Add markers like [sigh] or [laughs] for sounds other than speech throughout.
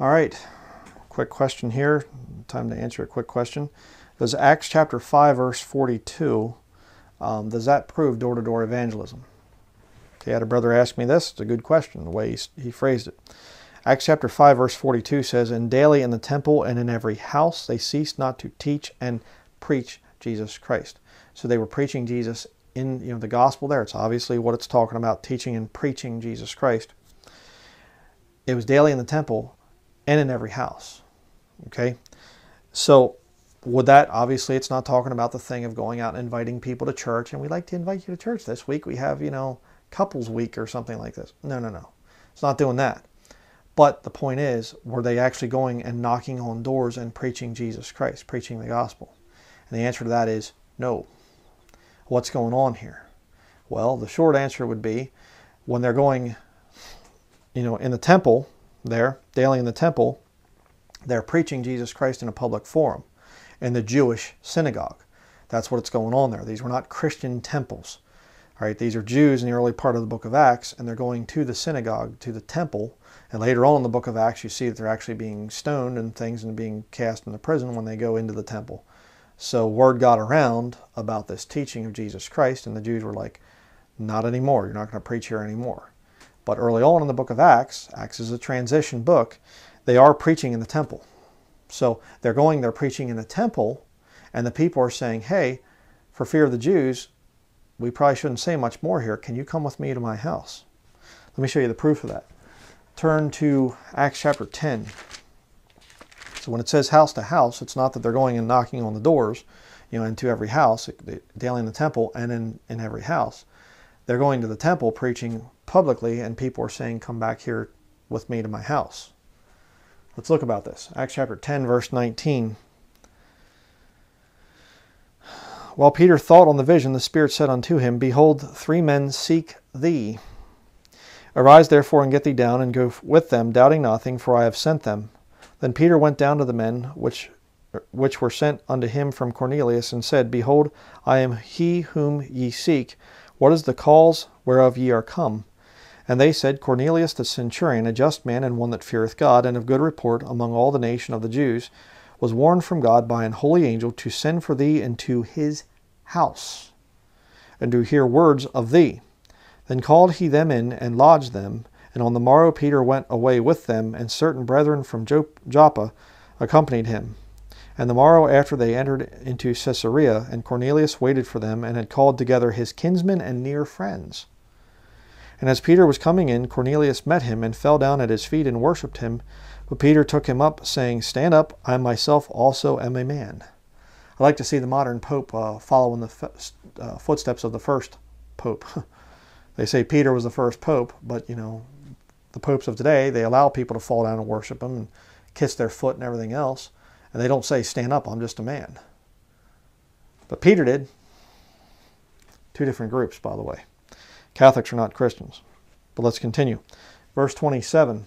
All right, quick question here. Time to answer a quick question. Does Acts chapter 5, verse 42, um, does that prove door to door evangelism? Okay, I had a brother ask me this. It's a good question, the way he, he phrased it. Acts chapter 5, verse 42 says, And daily in the temple and in every house they ceased not to teach and preach Jesus Christ. So they were preaching Jesus in you know the gospel there. It's obviously what it's talking about, teaching and preaching Jesus Christ. It was daily in the temple and in every house. Okay? So with that obviously it's not talking about the thing of going out and inviting people to church and we like to invite you to church this week. We have you know couples week or something like this. No no no. It's not doing that. But the point is were they actually going and knocking on doors and preaching jesus christ preaching the gospel? And the answer to that is no. What's going on here? Well the short answer would be when they're going you know in the temple there daily in the temple they're preaching jesus christ in a public forum in the Jewish synagogue. That's what's going on there. These were not Christian temples. All right, these are Jews in the early part of the book of Acts, and they're going to the synagogue, to the temple. And later on in the book of Acts, you see that they're actually being stoned and things and being cast into prison when they go into the temple. So word got around about this teaching of Jesus Christ, and the Jews were like, not anymore. You're not going to preach here anymore. But early on in the book of Acts, Acts is a transition book, they are preaching in the temple. So they're going, they're preaching in the temple, and the people are saying, hey, for fear of the Jews, we probably shouldn't say much more here. Can you come with me to my house? Let me show you the proof of that. Turn to Acts chapter 10. So when it says house to house, it's not that they're going and knocking on the doors, you know, into every house, daily in the temple and in, in every house. They're going to the temple preaching publicly, and people are saying, Come back here with me to my house. Let's look about this. Acts chapter 10, verse 19. While Peter thought on the vision, the Spirit said unto him, Behold, three men seek thee. Arise therefore and get thee down, and go with them, doubting nothing, for I have sent them. Then Peter went down to the men which which were sent unto him from Cornelius, and said, Behold, I am he whom ye seek. What is the cause whereof ye are come? And they said, Cornelius the centurion, a just man and one that feareth God, and of good report among all the nation of the Jews, was warned from God by an holy angel to send for thee into his house, and to hear words of thee. Then called he them in, and lodged them. And on the morrow Peter went away with them, and certain brethren from Joppa accompanied him. And the morrow after they entered into Caesarea, and Cornelius waited for them, and had called together his kinsmen and near friends. And as Peter was coming in, Cornelius met him and fell down at his feet and worshipped him. But Peter took him up, saying, Stand up, I myself also am a man. I like to see the modern pope uh, following the uh, footsteps of the first pope. [laughs] they say Peter was the first pope, but you know, the popes of today, they allow people to fall down and worship them and kiss their foot and everything else. And they don't say, Stand up, I'm just a man. But Peter did. Two different groups, by the way. Catholics are not Christians. But let's continue. Verse 27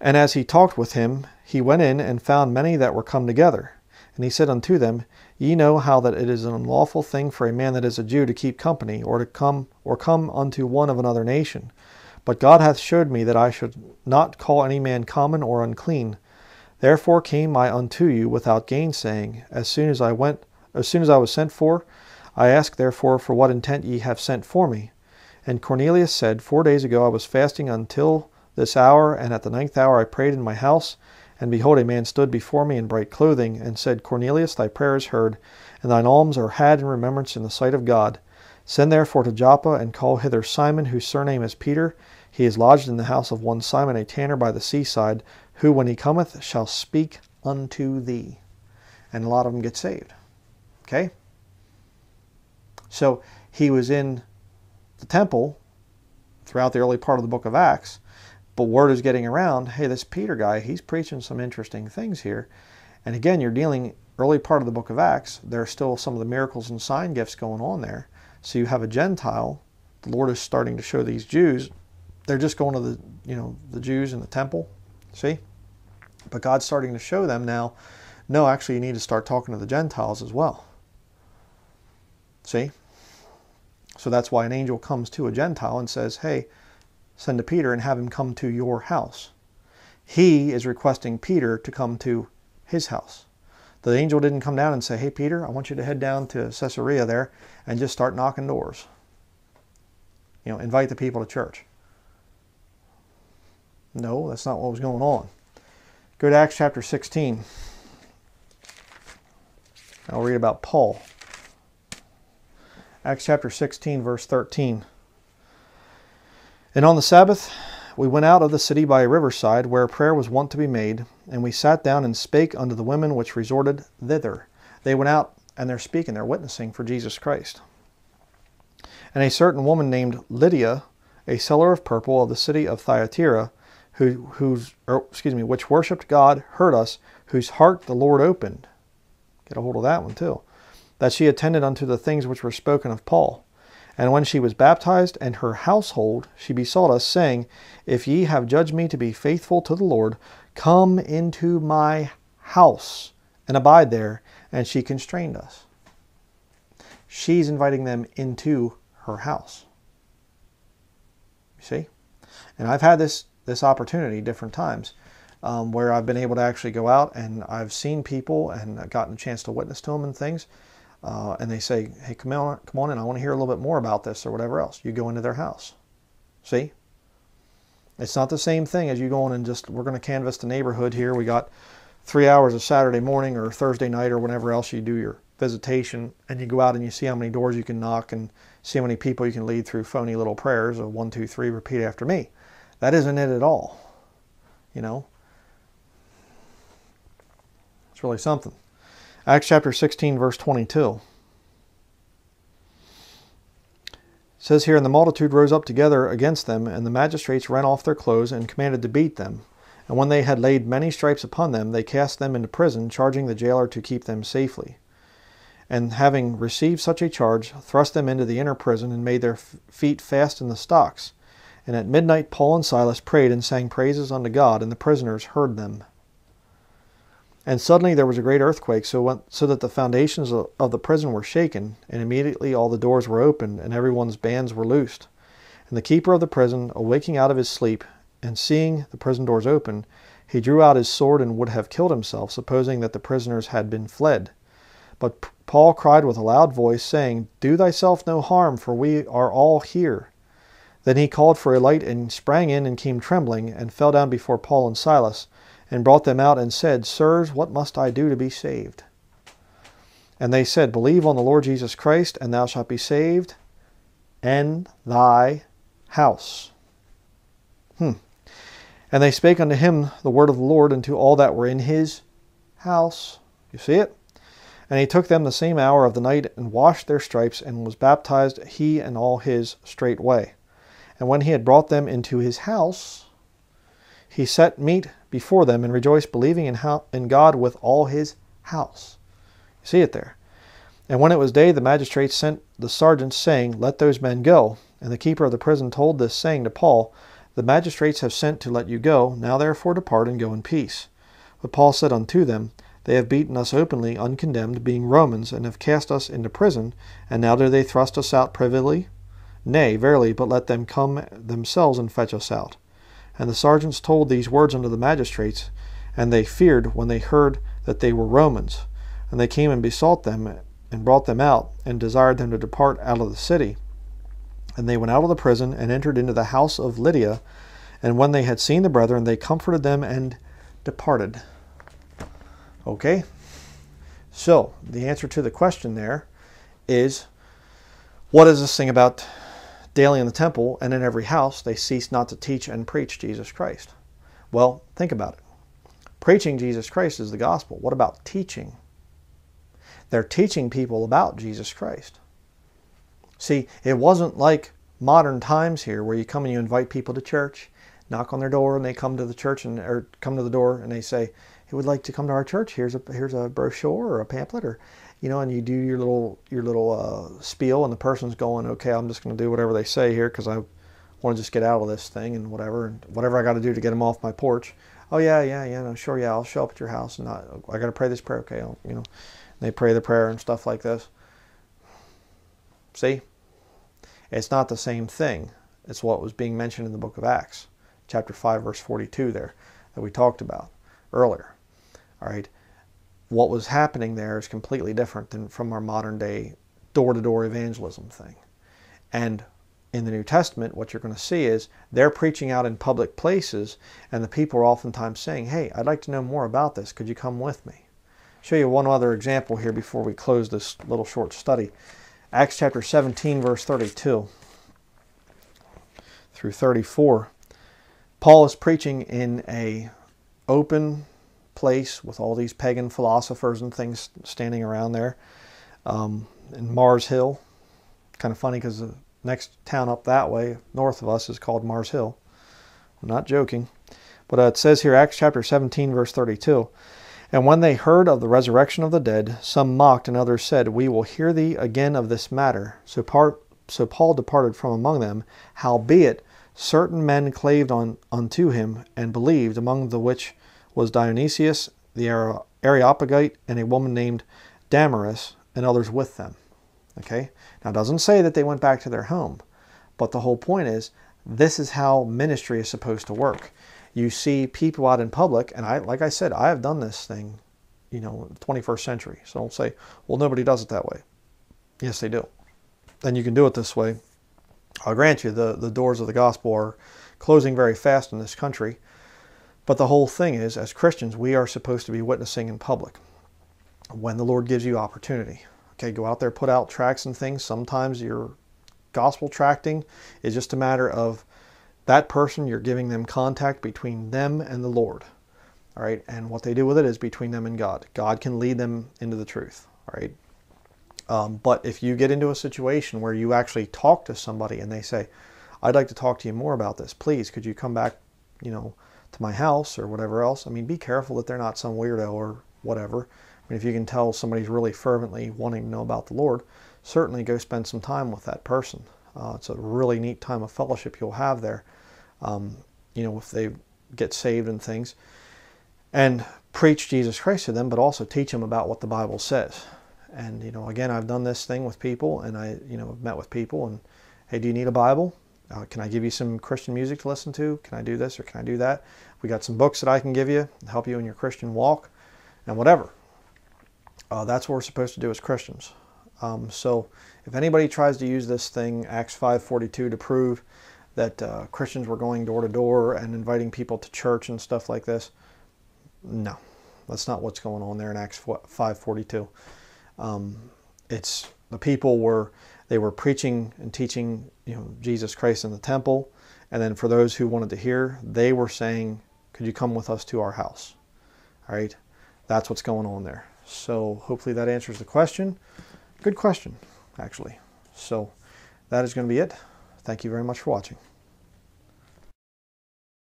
And as he talked with him, he went in and found many that were come together. And he said unto them, Ye know how that it is an unlawful thing for a man that is a Jew to keep company, or to come or come unto one of another nation. But God hath showed me that I should not call any man common or unclean. Therefore came I unto you without gainsaying, as soon as I went as soon as I was sent for, I ask therefore for what intent ye have sent for me. And Cornelius said, Four days ago I was fasting until this hour, and at the ninth hour I prayed in my house. And behold, a man stood before me in bright clothing, and said, Cornelius, thy prayer is heard, and thine alms are had in remembrance in the sight of God. Send therefore to Joppa, and call hither Simon, whose surname is Peter. He is lodged in the house of one Simon, a tanner by the seaside, who, when he cometh, shall speak unto thee. And a lot of them get saved. Okay? So he was in the temple throughout the early part of the book of Acts, but word is getting around hey, this Peter guy, he's preaching some interesting things here. And again, you're dealing early part of the book of Acts, there are still some of the miracles and sign gifts going on there. So you have a Gentile, the Lord is starting to show these Jews, they're just going to the, you know, the Jews in the temple, see? But God's starting to show them now, no, actually you need to start talking to the Gentiles as well. See? So that's why an angel comes to a Gentile and says, Hey, send to Peter and have him come to your house. he is requesting Peter to come to his house. The angel didn't come down and say, Hey, Peter, I want you to head down to Caesarea there and just start knocking doors. You know, invite the people to church. No, that's not what was going on. Go to Acts chapter 16. I'll read about Paul. Acts chapter 16, verse 13. And on the Sabbath, we went out of the city by a riverside where prayer was wont to be made, and we sat down and spake unto the women which resorted thither. They went out and they're speaking, they're witnessing for Jesus Christ. And a certain woman named Lydia, a seller of purple of the city of Thyatira, who, whose, or, excuse me, which worshipped God, heard us, whose heart the Lord opened. Get a hold of that one too. That she attended unto the things which were spoken of Paul. And when she was baptized and her household, she besought us, saying, If ye have judged me to be faithful to the Lord, come into my house and abide there. And she constrained us. She's inviting them into her house. You see? And I've had this, this opportunity different times um, where I've been able to actually go out and I've seen people and gotten a chance to witness to them and things uh, and they say, hey, come on, come on in, I want to hear a little bit more about this or whatever else. You go into their house. See? It's not the same thing as you going and just, we're going to canvass the neighborhood here. We got three hours of Saturday morning or Thursday night or whenever else you do your visitation and you go out and you see how many doors you can knock and see how many people you can lead through phony little prayers of one, two, three, repeat after me. That isn't it at all. You know? It's really something. Acts chapter 16, verse 22. It says here, And the multitude rose up together against them, and the magistrates rent off their clothes and commanded to beat them. And when they had laid many stripes upon them, they cast them into prison, charging the jailer to keep them safely. And having received such a charge, thrust them into the inner prison, and made their feet fast in the stocks. And at midnight Paul and Silas prayed and sang praises unto God, and the prisoners heard them. And suddenly there was a great earthquake, so, so that the foundations of, of the prison were shaken, and immediately all the doors were opened, and everyone's bands were loosed. And the keeper of the prison, awaking out of his sleep, and seeing the prison doors open, he drew out his sword and would have killed himself, supposing that the prisoners had been fled. But Paul cried with a loud voice, saying, Do thyself no harm, for we are all here. Then he called for a light and sprang in and came trembling, and fell down before Paul and Silas and brought them out and said, Sirs, what must I do to be saved? And they said, Believe on the Lord Jesus Christ, and thou shalt be saved, and thy house. Hmm. And they spake unto him the word of the Lord, unto all that were in his house. You see it? And he took them the same hour of the night, and washed their stripes, and was baptized, he and all his straightway. And when he had brought them into his house, he set meat before them and rejoiced, believing in, how, in God with all his house. You see it there. And when it was day, the magistrates sent the sergeants, saying, Let those men go. And the keeper of the prison told this, saying to Paul, The magistrates have sent to let you go. Now therefore depart and go in peace. But Paul said unto them, They have beaten us openly, uncondemned, being Romans, and have cast us into prison. And now do they thrust us out privily? Nay, verily, but let them come themselves and fetch us out. And the sergeants told these words unto the magistrates, and they feared when they heard that they were Romans. And they came and besought them, and brought them out, and desired them to depart out of the city. And they went out of the prison, and entered into the house of Lydia. And when they had seen the brethren, they comforted them and departed. Okay? So, the answer to the question there is what is this thing about daily in the temple and in every house they ceased not to teach and preach Jesus Christ. Well, think about it. Preaching Jesus Christ is the gospel. What about teaching? They're teaching people about Jesus Christ. See, it wasn't like modern times here where you come and you invite people to church, knock on their door, and they come to the church and or come to the door and they say, "He would like to come to our church. Here's a here's a brochure or a pamphlet or you know, and you do your little your little uh, spiel, and the person's going, okay, I'm just going to do whatever they say here because I want to just get out of this thing and whatever, and whatever I got to do to get them off my porch. Oh yeah, yeah, yeah, no, sure, yeah, I'll show up at your house, and I, I got to pray this prayer, okay, I'll, you know, they pray the prayer and stuff like this. See, it's not the same thing. It's what was being mentioned in the book of Acts, chapter five, verse forty-two. There, that we talked about earlier. All right. What was happening there is completely different than from our modern day door to door evangelism thing. And in the New Testament, what you're going to see is they're preaching out in public places, and the people are oftentimes saying, Hey, I'd like to know more about this. Could you come with me? I'll show you one other example here before we close this little short study. Acts chapter 17, verse 32 through 34. Paul is preaching in a open place with all these pagan philosophers and things standing around there um, in Mars Hill. Kind of funny because the next town up that way, north of us, is called Mars Hill. I'm not joking. But uh, it says here, Acts chapter 17, verse 32. And when they heard of the resurrection of the dead, some mocked, and others said, We will hear thee again of this matter. So, so Paul departed from among them. Howbeit, certain men claved on, unto him, and believed, among the which was Dionysius the Areopagite, and a woman named Damaris, and others with them. Okay? Now, it doesn't say that they went back to their home, but the whole point is this is how ministry is supposed to work. You see people out in public, and I, like I said, I have done this thing, you know, 21st century. So don't say, well, nobody does it that way. Yes, they do. And you can do it this way. I'll grant you the, the doors of the gospel are closing very fast in this country. But the whole thing is, as Christians, we are supposed to be witnessing in public when the Lord gives you opportunity. Okay, go out there, put out tracts and things. Sometimes your gospel tracting is just a matter of that person, you're giving them contact between them and the Lord. All right, and what they do with it is between them and God. God can lead them into the truth. All right. Um, but if you get into a situation where you actually talk to somebody and they say, I'd like to talk to you more about this, please, could you come back, you know, to my house or whatever else? I mean, be careful that they're not some weirdo or whatever. I mean, if you can tell somebody's really fervently wanting to know about the Lord, certainly go spend some time with that person. Uh, it's a really neat time of fellowship you'll have there, um, you know, if they get saved and things. And preach Jesus Christ to them, but also teach them about what the Bible says. And, you know, again, I've done this thing with people and I, you know, met with people and, hey, do you need a Bible? Uh, can I give you some Christian music to listen to? Can I do this or can I do that? We got some books that I can give you to help you in your Christian walk and whatever. Uh, that's what we're supposed to do as Christians. Um, so if anybody tries to use this thing, Acts 5.42, to prove that uh, Christians were going door to door and inviting people to church and stuff like this, no, that's not what's going on there in Acts 5.42. Um, it's the people were they were preaching and teaching you know Jesus Christ in the temple, and then for those who wanted to hear, they were saying, "Could you come with us to our house?" All right, that's what's going on there. So hopefully that answers the question. Good question, actually. So that is going to be it. Thank you very much for watching.